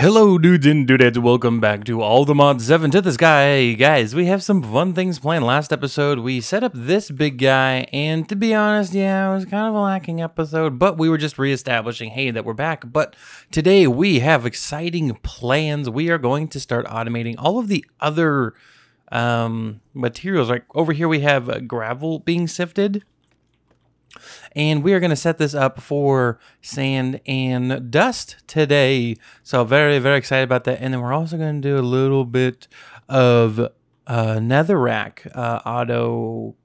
Hello, dudes and dudettes. Welcome back to All the Mods 7 To the Sky. Guys, we have some fun things planned. Last episode, we set up this big guy, and to be honest, yeah, it was kind of a lacking episode, but we were just reestablishing, hey, that we're back. But today, we have exciting plans. We are going to start automating all of the other um, materials. Like over here, we have uh, gravel being sifted. And we are going to set this up for sand and dust today. So very, very excited about that. And then we're also going to do a little bit of uh, netherrack uh, auto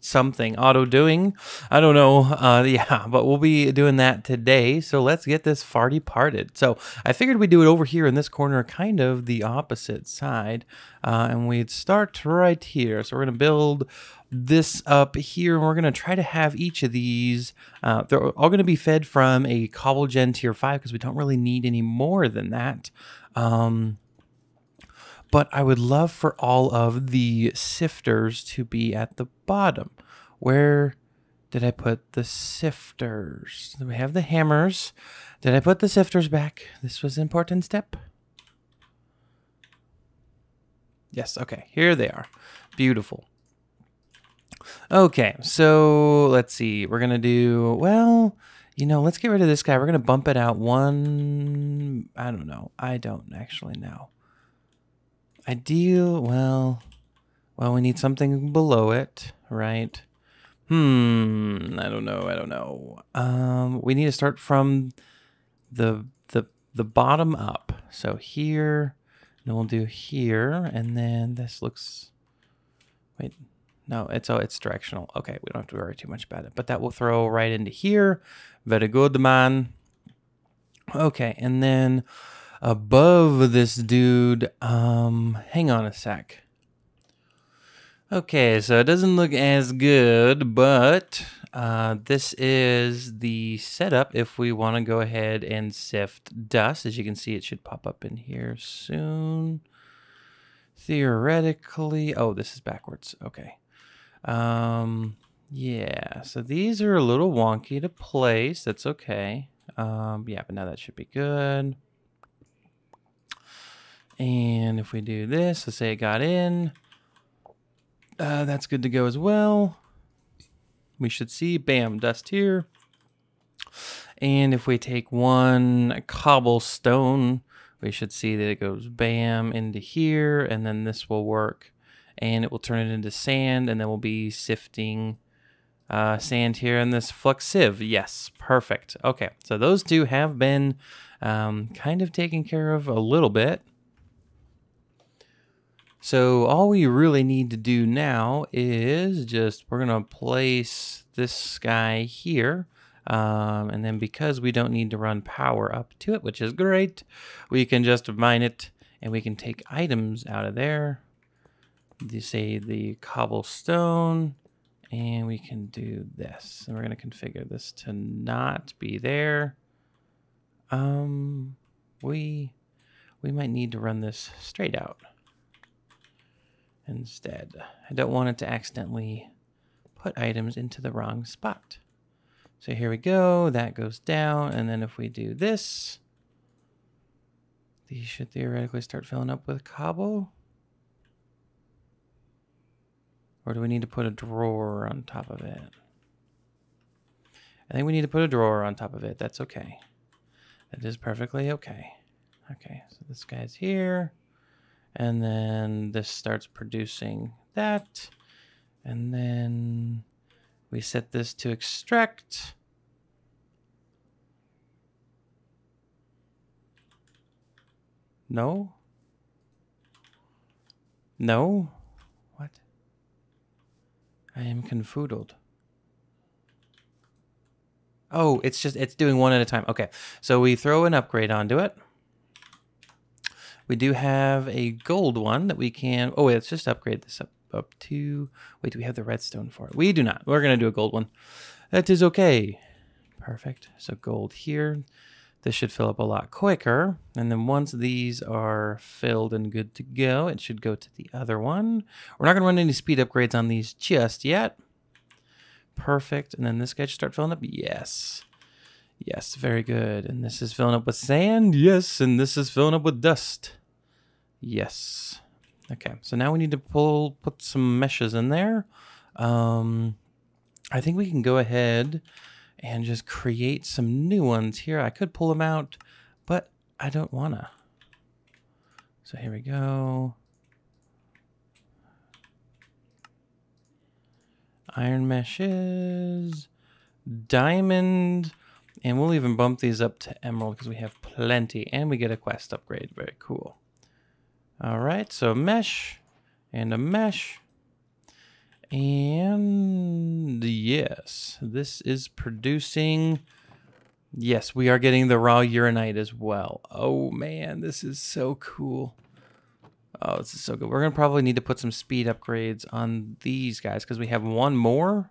something. Auto doing? I don't know. Uh yeah but we'll be doing that today. So let's get this farty parted. So i figured we'd do it over here in this corner kind of the opposite side. Uh, and we'd start right here. So we're going to build this up here and we're going to try to have each of these uh, they're all going to be fed from a cobble gen tier 5 because we don't really need any more than that. Um, but I would love for all of the sifters to be at the bottom. Where did I put the sifters? We have the hammers. Did I put the sifters back? This was an important step. Yes, okay, here they are. Beautiful. Okay, so let's see. We're going to do, well, you know, let's get rid of this guy. We're going to bump it out one, I don't know. I don't actually know. Ideal, well, well, we need something below it, right? Hmm, I don't know, I don't know. Um, we need to start from the the the bottom up. So here, and we'll do here, and then this looks. Wait, no, it's oh, it's directional. Okay, we don't have to worry too much about it. But that will throw right into here. Very good, man. Okay, and then above this dude. Um, hang on a sec. Okay, so it doesn't look as good, but uh, this is the setup if we want to go ahead and sift dust. As you can see, it should pop up in here soon. Theoretically, oh, this is backwards. Okay. Um, yeah, so these are a little wonky to place. That's okay. Um, yeah, but now that should be good. And if we do this, let's say it got in, uh, that's good to go as well. We should see, bam, dust here. And if we take one cobblestone, we should see that it goes bam into here, and then this will work. And it will turn it into sand, and then we'll be sifting uh, sand here in this flux sieve. Yes, perfect. Okay, so those two have been um, kind of taken care of a little bit. So all we really need to do now is just, we're going to place this guy here. Um, and then because we don't need to run power up to it, which is great, we can just mine it and we can take items out of there. You say the cobblestone and we can do this. And we're going to configure this to not be there. Um, we, we might need to run this straight out instead. I don't want it to accidentally put items into the wrong spot. So here we go, that goes down, and then if we do this, these should theoretically start filling up with cobble. Or do we need to put a drawer on top of it? I think we need to put a drawer on top of it. That's okay. That is perfectly okay. Okay, so this guy's here. And then this starts producing that. And then we set this to extract. No? No? What? I am confoodled. Oh, it's just, it's doing one at a time. Okay. So we throw an upgrade onto it. We do have a gold one that we can, oh wait, let's just upgrade this up, up to, wait, do we have the redstone for it? We do not. We're going to do a gold one. That is okay. Perfect. So gold here. This should fill up a lot quicker. And then once these are filled and good to go, it should go to the other one. We're not going to run any speed upgrades on these just yet. Perfect. And then this guy should start filling up. Yes. Yes, very good. And this is filling up with sand. Yes, and this is filling up with dust. Yes. Okay, so now we need to pull put some meshes in there. Um, I think we can go ahead and just create some new ones here. I could pull them out, but I don't wanna. So here we go. Iron meshes, diamond, and we'll even bump these up to emerald because we have plenty, and we get a quest upgrade. Very cool. All right, so mesh and a mesh. And yes, this is producing. Yes, we are getting the raw uraninite as well. Oh man, this is so cool. Oh, this is so good. We're going to probably need to put some speed upgrades on these guys because we have one more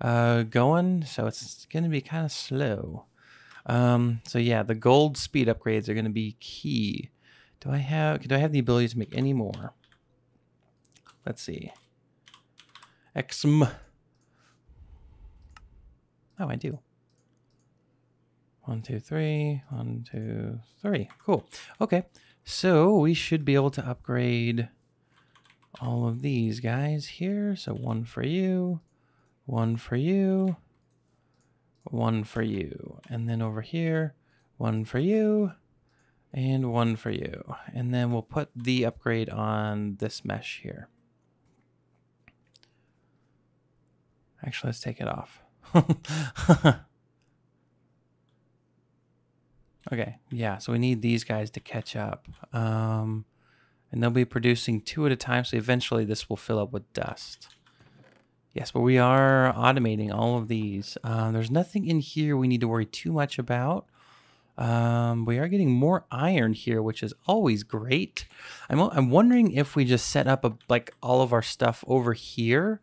uh, going. So it's going to be kind of slow. Um, so yeah, the gold speed upgrades are going to be key. Do I have, do I have the ability to make any more? Let's see. XM. Oh, I do. One, two, three. One, two, three. Cool. Okay. So we should be able to upgrade all of these guys here. So one for you, one for you, one for you. And then over here, one for you, and one for you. And then we'll put the upgrade on this mesh here. Actually, let's take it off. okay, yeah, so we need these guys to catch up. Um, and they'll be producing two at a time, so eventually this will fill up with dust. Yes, but we are automating all of these. Um, there's nothing in here we need to worry too much about. Um, we are getting more iron here, which is always great. I'm, I'm wondering if we just set up a, like all of our stuff over here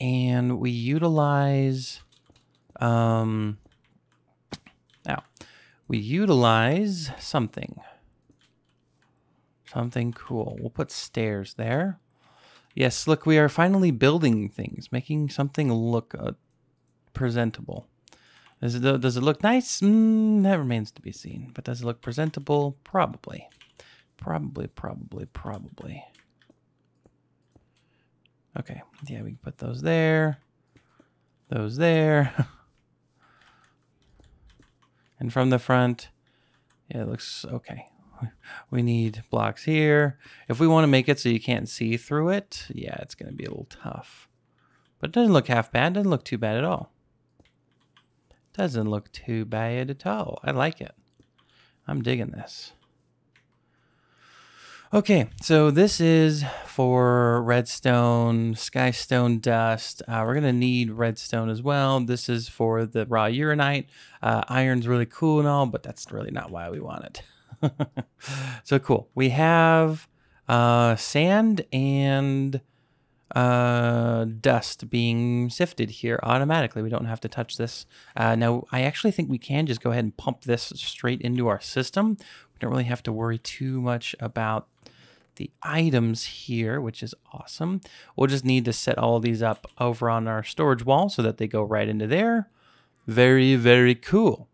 and we utilize um now we utilize something. Something cool. We'll put stairs there. Yes look we are finally building things making something look uh, presentable does it, does it look nice mm, that remains to be seen but does it look presentable probably probably probably probably Okay, yeah, we can put those there, those there. and from the front, yeah, it looks okay. We need blocks here. If we want to make it so you can't see through it, yeah, it's going to be a little tough. But it doesn't look half bad. It doesn't look too bad at all. Doesn't look too bad at all. I like it. I'm digging this. Okay, so this is for redstone, skystone dust. Uh, we're gonna need redstone as well. This is for the raw uraninite. Uh, iron's really cool and all, but that's really not why we want it. so cool. We have uh, sand and uh, dust being sifted here automatically. We don't have to touch this. Uh, now, I actually think we can just go ahead and pump this straight into our system. We don't really have to worry too much about the items here, which is awesome. We'll just need to set all these up over on our storage wall so that they go right into there. Very, very cool.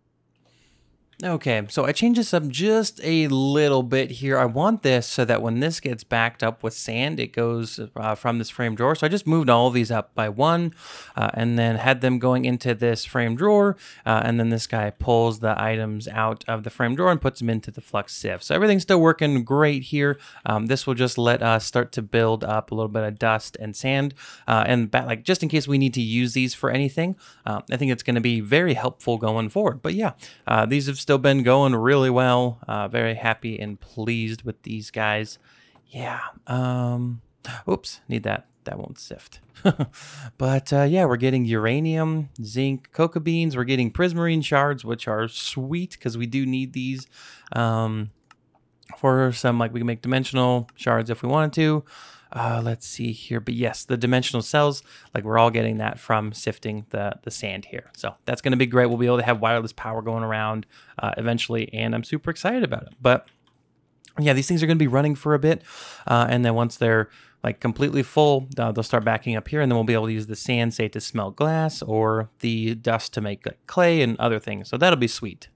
Okay, so I changed this up just a little bit here. I want this so that when this gets backed up with sand, it goes uh, from this frame drawer. So I just moved all these up by one uh, and then had them going into this frame drawer. Uh, and then this guy pulls the items out of the frame drawer and puts them into the flux sieve. So everything's still working great here. Um, this will just let us start to build up a little bit of dust and sand. Uh, and like just in case we need to use these for anything, uh, I think it's going to be very helpful going forward. But yeah, uh, these have still been going really well. Uh, very happy and pleased with these guys. Yeah. Um, oops, need that. That won't sift. but uh, yeah, we're getting uranium, zinc, coca beans. We're getting prismarine shards, which are sweet because we do need these um, for some, like we can make dimensional shards if we wanted to. Uh, let's see here. But yes, the dimensional cells, like we're all getting that from sifting the, the sand here. So that's going to be great. We'll be able to have wireless power going around uh, eventually, and I'm super excited about it. But yeah, these things are going to be running for a bit. Uh, and then once they're like completely full, uh, they'll start backing up here, and then we'll be able to use the sand, say, to smelt glass, or the dust to make like, clay and other things. So that'll be sweet.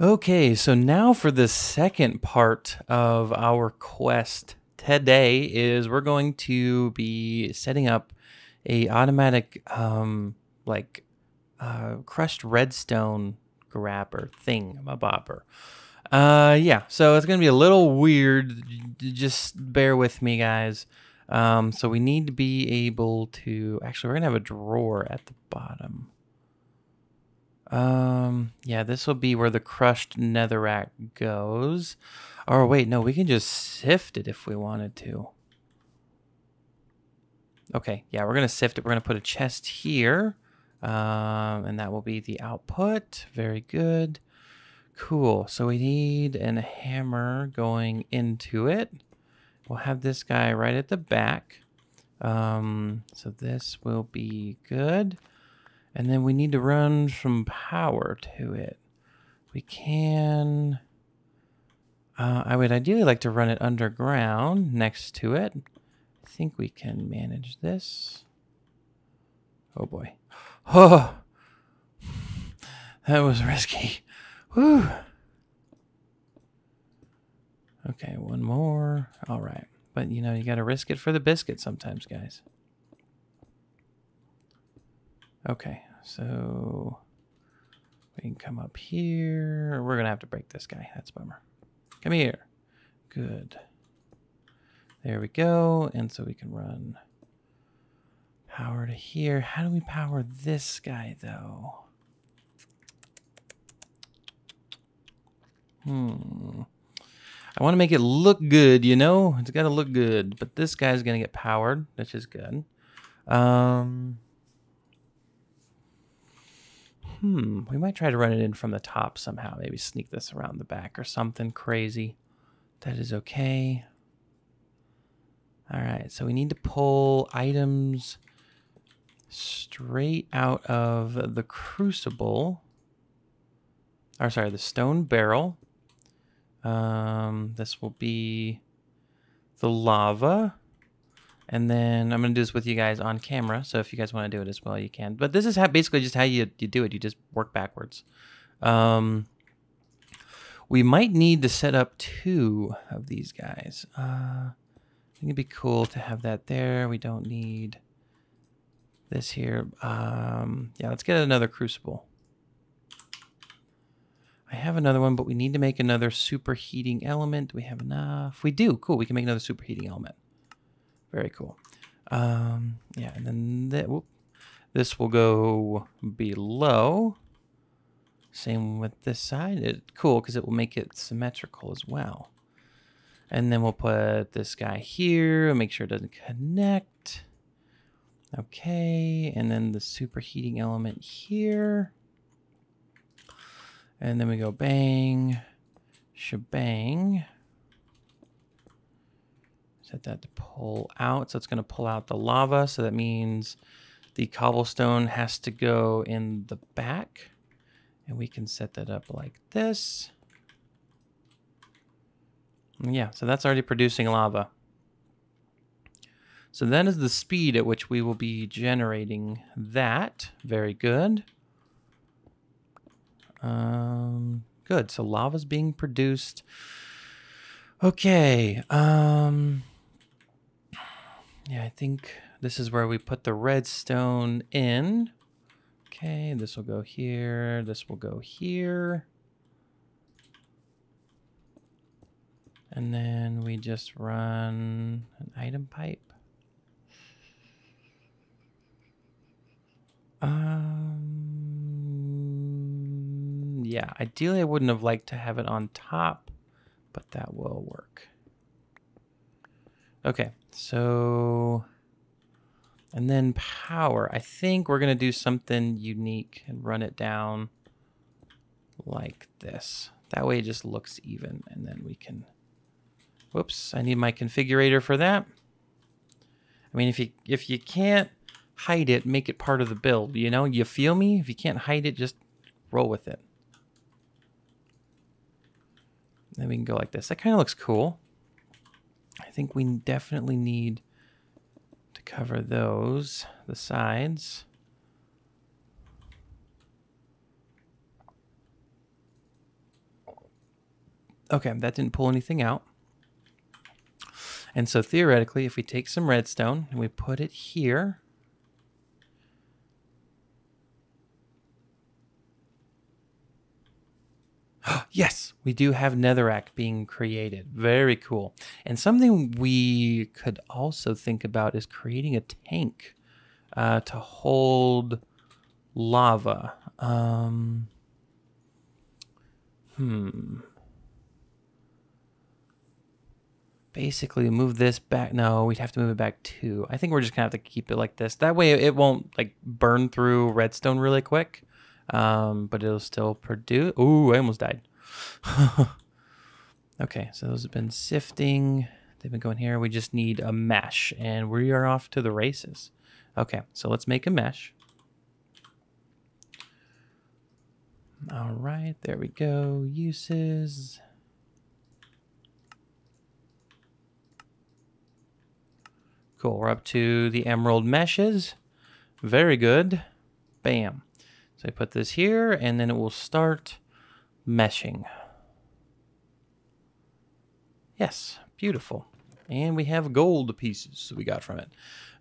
Okay, so now for the second part of our quest today is we're going to be setting up a automatic um, like uh, crushed redstone grabber thing, a bopper. Uh, yeah, so it's gonna be a little weird. Just bear with me, guys. Um, so we need to be able to. Actually, we're gonna have a drawer at the bottom. Um, yeah, this will be where the crushed netherrack goes. Or wait, no, we can just sift it if we wanted to. Okay, yeah, we're gonna sift it. We're gonna put a chest here, um, and that will be the output. Very good. Cool. So we need a hammer going into it. We'll have this guy right at the back. Um, so this will be good. And then we need to run some power to it. We can... Uh, I would ideally like to run it underground next to it. I think we can manage this. Oh boy. Oh! That was risky. Whew. Okay, one more. All right. But, you know, you got to risk it for the biscuit sometimes, guys. Okay, so we can come up here. We're going to have to break this guy. That's bummer. Come here. Good. There we go. And so we can run power to here. How do we power this guy, though? Hmm. I want to make it look good, you know? It's got to look good. But this guy's going to get powered, which is good. Um, hmm. We might try to run it in from the top somehow. Maybe sneak this around the back or something crazy. That is okay. All right. So we need to pull items straight out of the crucible. Or sorry, the stone barrel. Um, this will be the lava. And then I'm going to do this with you guys on camera. So if you guys want to do it as well, you can. But this is how, basically just how you, you do it. You just work backwards. Um, we might need to set up two of these guys. Uh, I think it'd be cool to have that there. We don't need this here. Um, yeah, let's get another crucible. I have another one, but we need to make another superheating element. Do we have enough? We do. Cool. We can make another superheating element. Very cool. Um, yeah, and then th whoop, this will go below. Same with this side. It, cool, because it will make it symmetrical as well. And then we'll put this guy here make sure it doesn't connect. Okay, and then the superheating element here. And then we go bang, shebang. Set that to pull out. So it's going to pull out the lava. So that means the cobblestone has to go in the back. And we can set that up like this. Yeah, so that's already producing lava. So that is the speed at which we will be generating that. Very good. Um, good. So lava's being produced. Okay. Um, yeah, I think this is where we put the redstone in. Okay, this will go here. This will go here. And then we just run an item pipe. Um, yeah, ideally I wouldn't have liked to have it on top, but that will work. Okay, so, and then power. I think we're going to do something unique and run it down like this. That way it just looks even, and then we can, whoops, I need my configurator for that. I mean, if you, if you can't hide it, make it part of the build, you know? You feel me? If you can't hide it, just roll with it. Then we can go like this. That kind of looks cool. I think we definitely need to cover those, the sides. Okay, that didn't pull anything out. And so theoretically, if we take some redstone and we put it here, yes, we do have netherrack being created. Very cool. And something we could also think about is creating a tank uh, to hold lava. Um, hmm. basically move this back. No, we'd have to move it back too. I think we're just gonna have to keep it like this. That way it won't like burn through redstone really quick. Um, but it'll still produce. Ooh, I almost died. okay, so those have been sifting. They've been going here. We just need a mesh and we are off to the races. Okay, so let's make a mesh. All right, there we go. Uses. Cool. We're up to the emerald meshes. Very good. Bam. So I put this here, and then it will start meshing. Yes, beautiful. And we have gold pieces we got from it.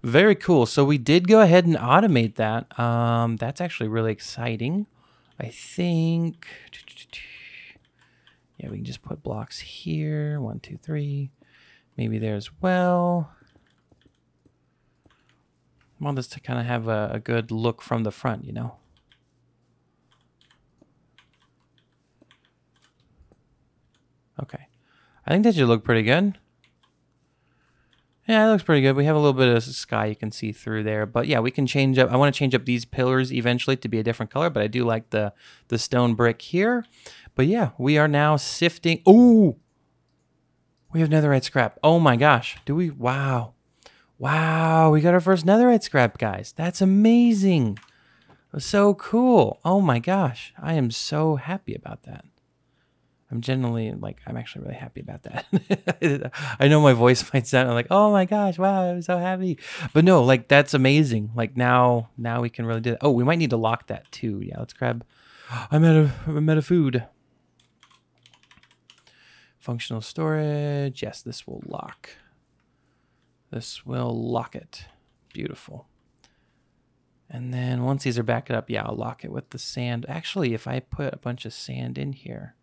Very cool. So we did go ahead and automate that. Um, that's actually really exciting. I think... Yeah, we can just put blocks here. One, two, three. Maybe there as well. I want this to kind of have a, a good look from the front, you know? Okay. I think that should look pretty good. Yeah, it looks pretty good. We have a little bit of sky you can see through there. But yeah, we can change up. I want to change up these pillars eventually to be a different color, but I do like the, the stone brick here. But yeah, we are now sifting. Ooh! We have netherite scrap. Oh my gosh. Do we? Wow. Wow, we got our first netherite scrap, guys. That's amazing. So cool. Oh my gosh. I am so happy about that. I'm generally like, I'm actually really happy about that. I know my voice might sound like, oh my gosh, wow, I'm so happy. But no, like that's amazing. Like now, now we can really do that. Oh, we might need to lock that too. Yeah, let's grab, I'm out of, I'm out of food. Functional storage. Yes, this will lock. This will lock it. Beautiful. And then once these are backed up, yeah, I'll lock it with the sand. Actually, if I put a bunch of sand in here,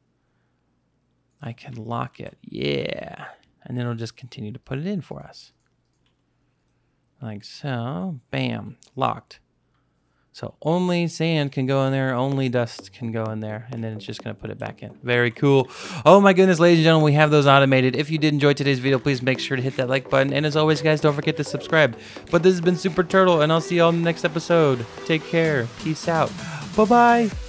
I can lock it. Yeah. And then it'll just continue to put it in for us. Like so. Bam. Locked. So only sand can go in there, only dust can go in there, and then it's just going to put it back in. Very cool. Oh my goodness, ladies and gentlemen, we have those automated. If you did enjoy today's video, please make sure to hit that like button. And as always, guys, don't forget to subscribe. But this has been Super Turtle, and I'll see you all in the next episode. Take care. Peace out. Bye-bye.